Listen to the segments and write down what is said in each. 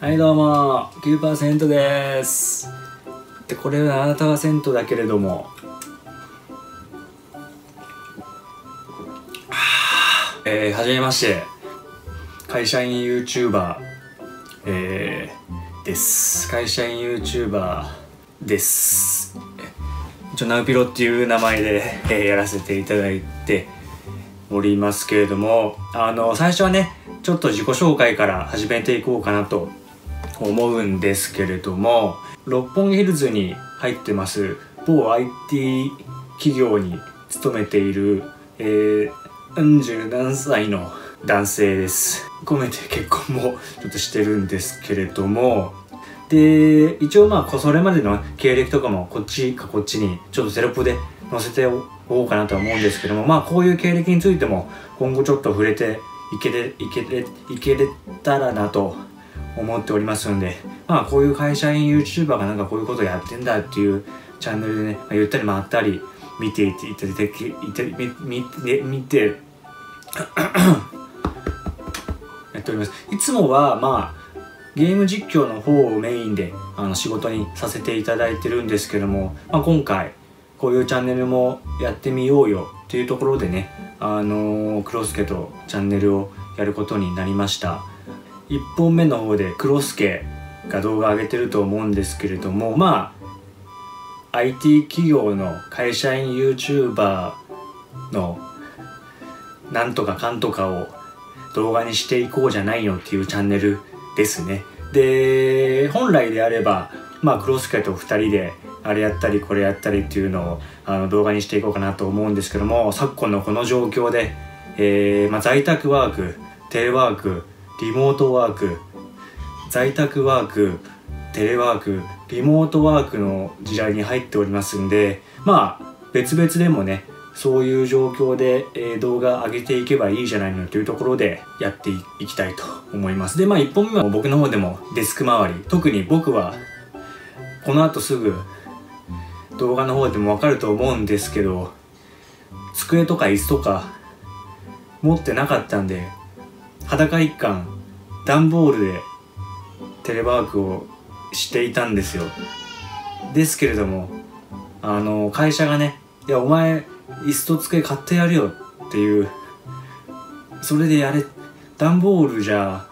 はいどうも。9%です。でこれは7%だけれども。えー、はじめまして。会社員 YouTuber えー、です。会社員 YouTuber です。一応ナウピロっていう名前で、えー、やらせていただいておりますけれどもあの最初はねちょっと自己紹介から始めていこうかなと思うんですけれども六本木ヒルズに入ってます某 IT 企業に勤めている、えー、40何歳の男性です。込めて結婚もちょっとしてるんですけれどもで一応まあそれまでの経歴とかもこっちかこっちにちょっとテロップで載せておこうかなとは思うんですけどもまあこういう経歴についても今後ちょっと触れていけれいけれいけれたらなと思っておりますんで、まあこういう会社員 YouTuber がなんかこういうことやってんだっていうチャンネルでね、まあ、ゆったり回ったり見ていていただいて、いて見て、見て、やっております。いつもはまあゲーム実況の方をメインであの仕事にさせていただいてるんですけども、まあ、今回こういうチャンネルもやってみようよっていうところでね、あのー、クロスケとチャンネルをやることになりました。1本目の方でクロスケが動画上げてると思うんですけれどもまあ IT 企業の会社員 YouTuber のなんとかかんとかを動画にしていこうじゃないよっていうチャンネルですね。で本来であればまあクロスケと2人であれやったりこれやったりっていうのをあの動画にしていこうかなと思うんですけども昨今のこの状況で、えーまあ、在宅ワークテレワークリモートワーク在宅ワークテレワークリモートワークの時代に入っておりますんでまあ別々でもねそういう状況で、え、動画上げていけばいいじゃないのというところでやっていきたいと思います。でまあ1本目は僕の方でもデスク周り。特に僕はこの後すぐ動画の方でもわかると思うんですけど机とか椅子とか持ってなかったんで裸一貫段ボールでテレワークをしていたんですよ。ですけれどもあの会社がね「いやお前椅子と机買ってやるよ」っていう。それでやれ。段ボールじゃ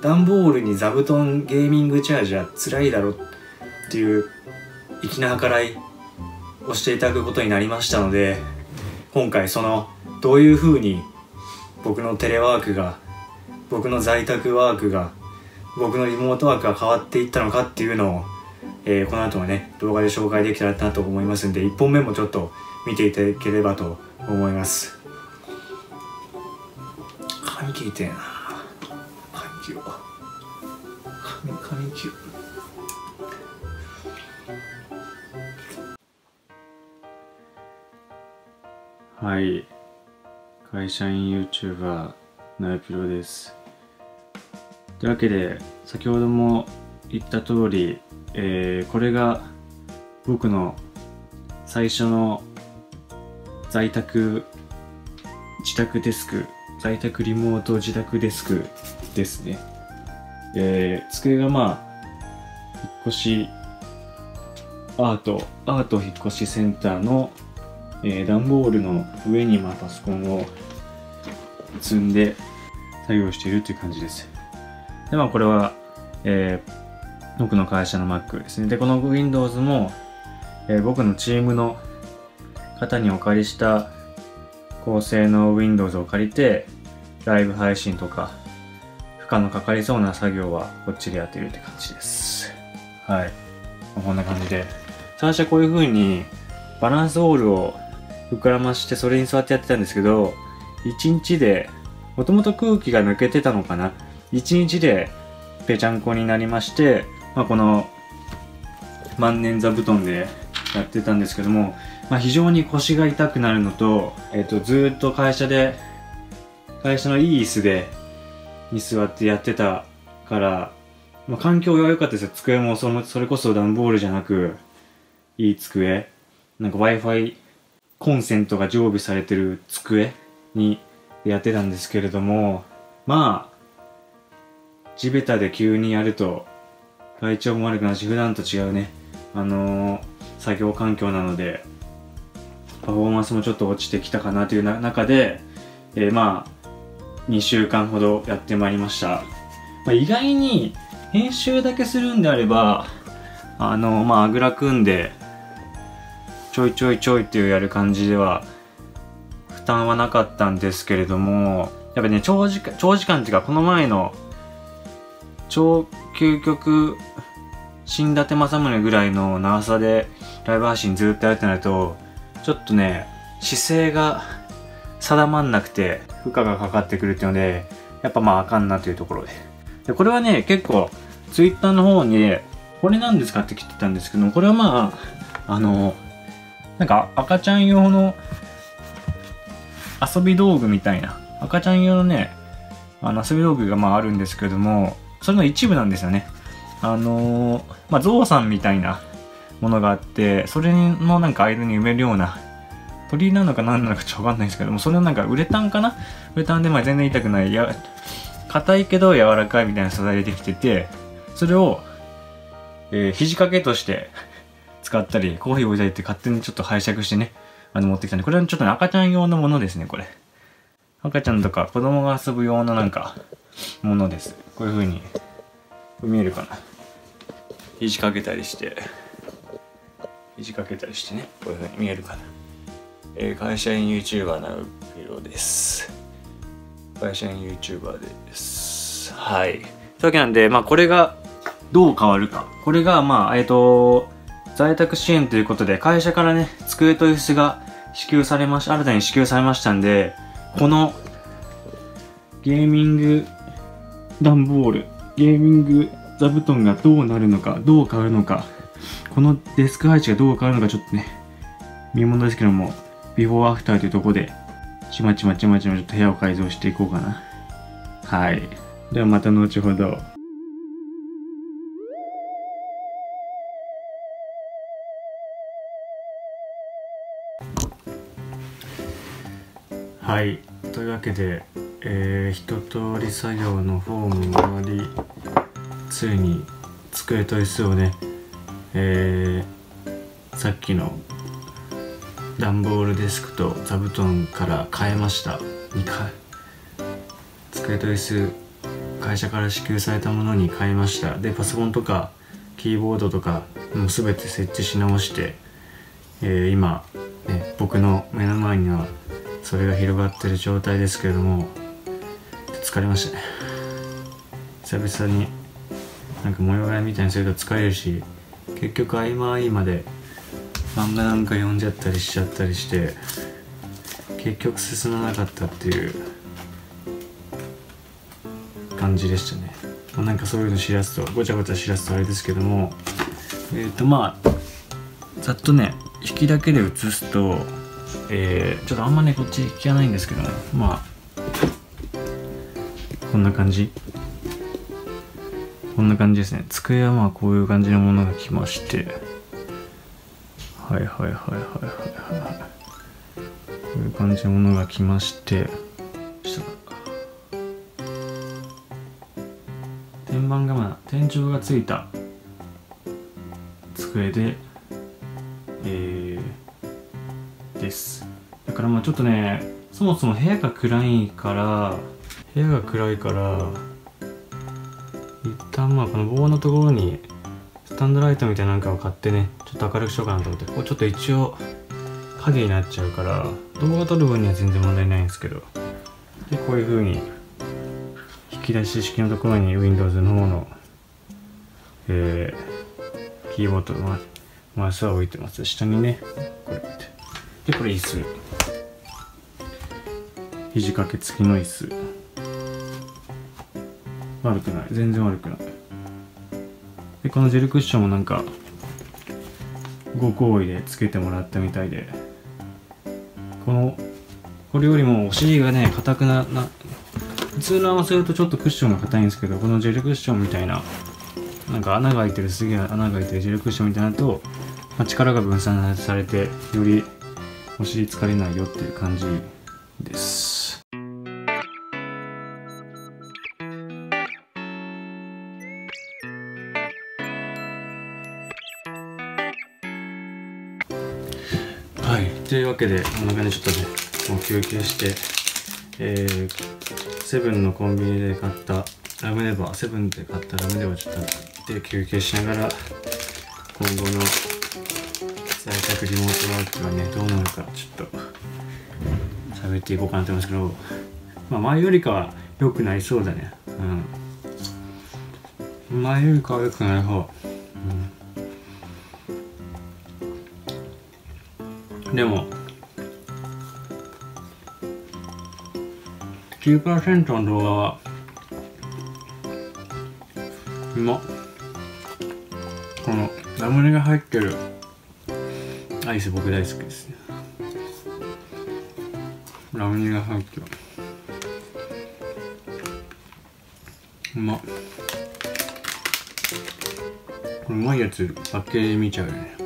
段ボールに座布団ゲーミングチェアじゃ辛いだろっていう粋な計らいをしていただくことになりましたので今回そのどういうふうに僕のテレワークが僕の在宅ワークが僕のリモートワークが変わっていったのかっていうのを、えー、この後もね動画で紹介できたらなと思いますんで1本目もちょっと見ていただければと思います。髪切りて。えな髪切ろう。髪髪切るはい。会社員 YouTuber なえぴろです。というわけで先ほども言った通り、えー、これが僕の最初の在宅自宅デスク在宅リモート自宅デスクですね、えー、机がまあ引っ越しアートアート引っ越しセンターの、えー、段ボールの上にまあパソコンを積んで作業しているという感じです。で、まあこれは、えー、僕の会社の Mac ですね。で、この Windows も、えー、僕のチームの方にお借りした高性能 Windows を借りて、ライブ配信とか、負荷のかかりそうな作業はこっちでやってるって感じです。はい。こんな感じで。最初はこういう風にバランスオールを膨らましてそれに座ってやってたんですけど、1日で、もともと空気が抜けてたのかな ?1 日でぺちゃんこになりまして、まあ、この万年座布団でやってたんですけども、まあ、非常に腰が痛くなるのと、えっ、ー、と、ずっと会社で、会社のいい椅子で、に座ってやってたから、まあ、環境が良かったですよ。机もその、それこそ段ボールじゃなく、いい机。なんか Wi-Fi コンセントが常備されてる机にやってたんですけれども、まあ、地べたで急にやると体調も悪くなるし、普段と違うね、あのー、作業環境なので、パフォーマンスもちょっと落ちてきたかなという中で、えー、まあ、2週間ほどやってまいりました。まあ、意外に編集だけするんであれば、あの、まあ、あぐら組んで、ちょいちょいちょいっていうやる感じでは、負担はなかったんですけれども、やっぱね、長時間、長時間っていうか、この前の、超究極、新舘正宗ぐらいの長さでライブ配信ずっとやるってなると、ちょっとね、姿勢が定まんなくて、負荷がかかってくるっていうので、やっぱまああかんなというところで。で、これはね、結構、ツイッターの方に、これなんですかって来てたんですけど、これはまあ、あの、なんか赤ちゃん用の遊び道具みたいな、赤ちゃん用のね、あの遊び道具がまああるんですけども、それの一部なんですよね。あのー、まあ、ゾウさんみたいなものがあって、それのなんか間に埋めるような鳥なのか何なのかちょっとわかんないんですけども、それはなんかウレタンかな？ウレタンでまあ全然痛くない、や、硬いけど柔らかいみたいな素材でできてて、それを、えー、肘掛けとして使ったり、コーヒー置いたりって勝手にちょっと拝借してね、あの持ってきたんで、これはちょっと、ね、赤ちゃん用のものですね、これ。赤ちゃんとか子供が遊ぶ用のなんか、ものです。こういう風に、見えるかな。肘掛けたりして、肘掛けたりしてね、こういう風に見えるかな。えー、会社員 YouTuber なうピロです。会社員 YouTuber です。はい。というわけなんで、まあこれがどう変わるか。これが、まあ、えっ、ー、と、在宅支援ということで、会社からね、机と椅子が支給されまし、新たに支給されましたんで、このゲーミング段ボール、ゲーミング座布団がどうなるのか、どう変わるのか、このデスク配置がどう変わるのかちょっとね、見ものですけども、ビフォーアフターというとこで、ちまちまちまちまちょっと部屋を改造していこうかな。はい。ではまた後ほど。はい。というわけで、えー、一通り作業のフォーム終わり、ついに机と椅子をね、えー、さっきの段ボールデスクと座布団から変えました。2回机と椅子会社から支給されたものに変えました。でパソコンとかキーボードとかもう全て設置し直して、えー、今、ね、僕の目の前にはそれが広がってる状態ですけれども疲れましたね。久々になんか模様替えみたいにすると疲れるし結局合間合間で漫画なんか読んじゃったりしちゃったりして結局進まなかったっていう感じでしたね、まあ、なんかそういうの知らすとごちゃごちゃ知らすとあれですけどもえっ、ー、とまあざっとね引きだけで写すとえー、ちょっとあんまねこっち引きがないんですけどもまあこんな感じ。こんな感じですね。机はまあこういう感じのものが来まして。はいはいはいはいはいはい。こういう感じのものが来まして。天板がまあ天井がついた机でえー、です。だからまあちょっとねそもそも部屋が暗いから部屋が暗いから旦まあこの棒のところにスタンドライトみたいななんかを買ってねちょっと明るくしようかなと思ってここちょっと一応影になっちゃうから動画撮る分には全然問題ないんですけどでこういう風に引き出し式のところに Windows の方のえー、キーボードのマウスは置いてます。下にねこれでこれ椅子。肘掛け付きの椅子。悪くない。全然悪くない。でこのジェルクッションもなんかご好意でつけてもらったみたいで。このこれよりもお尻がね硬くなな普通の合わせるとちょっとクッションが硬いんですけどこのジェルクッションみたいななんか穴が開いてるすげえ穴が開いてるジェルクッションみたいなとまあ、力が分散されてよりお尻疲れないよっていう感じです。わけでこんな感じでちょっとねもう休憩してえー、セブンのコンビニで買ったラムネバーセブンで買ったラムネバーちょっとで休憩しながら今後の在宅リモートワークがねどうなるかちょっと喋っていこうかなと思いますけどまあ前よりかは良くなりそうだね。うん。前よりかは良くなる方。うん。でも9%の動画は今このラムネが入ってる。アイス僕大好きです。ねラムネが入ってるうまこれうまいやつパッケージ見ちゃうよね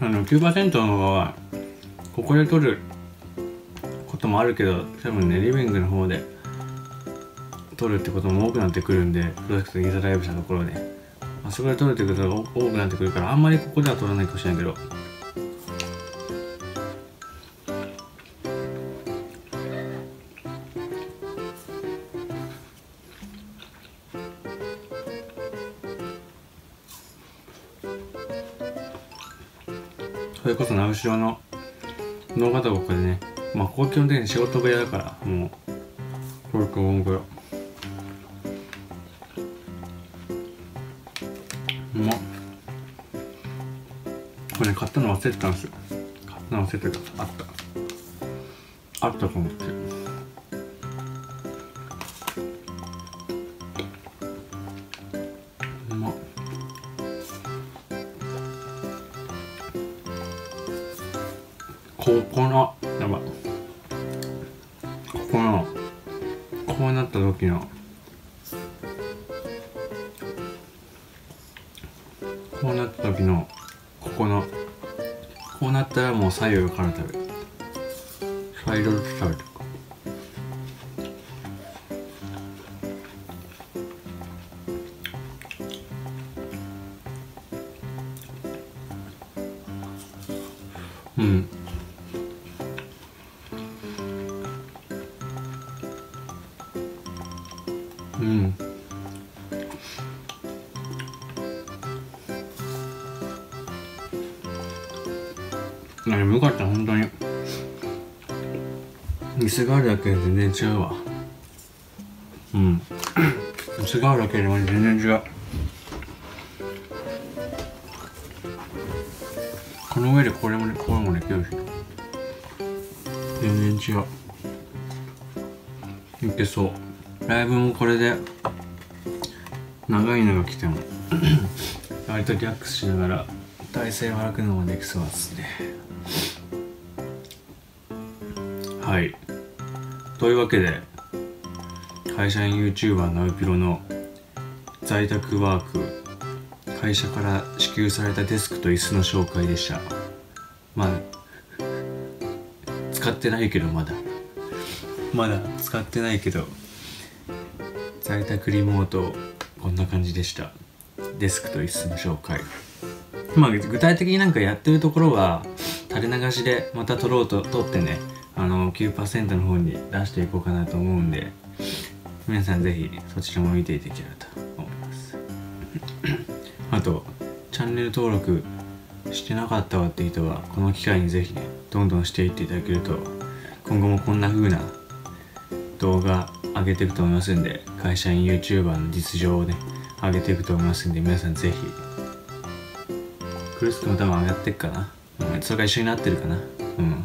あの9%の方はここで撮ることもあるけど多分ねリビングの方で撮るってことも多くなってくるんでプロジェクトインザライブしたところで、まあ、そこで撮るってことが多くなってくるからあんまりここでは撮らないかもしれないけどそれこそ直しろの農家とこでねまあここ基本的に仕事部屋だからもうこれと思うよ。うまっこれね買ったの忘れてたんです。よ買ったの忘れてた。あった。あったと思って。ここのやば。ここのこうなった時の。こうなった時の。ここのこうなったらもう左右から食べる。サイドずつ食べていくうんうん。店があるだけで全然違うわ。うん。店があるだけでも全然違う。この上でこれもねこれもできるし全然違う。いけそう。ライブもこれで長いのが来ても。割とリラックスしながら体勢を荒くのもできそうですね。はい。というわけで会社員 YouTuber ナウピロの在宅ワーク会社から支給されたデスクと椅子の紹介でした。まあ使ってないけどまだ。まだ使ってないけど在宅リモートこんな感じでした。デスクと椅子の紹介。まあ具体的になんかやってるところは垂れ流しでまた撮ろうと撮ってね。あの9%の方に出していこうかなと思うんで皆さんぜひそちらも見ていただければと思います。あとチャンネル登録してなかったわって人はこの機会にぜひねどんどんしていっていただけると今後もこんな風な動画上げていくと思いますんで会社員 YouTuber の実情をね上げていくと思いますんで皆さんぜひ。クルスクも多分上がっていくかな、うん、それが一緒になってるかな。うん。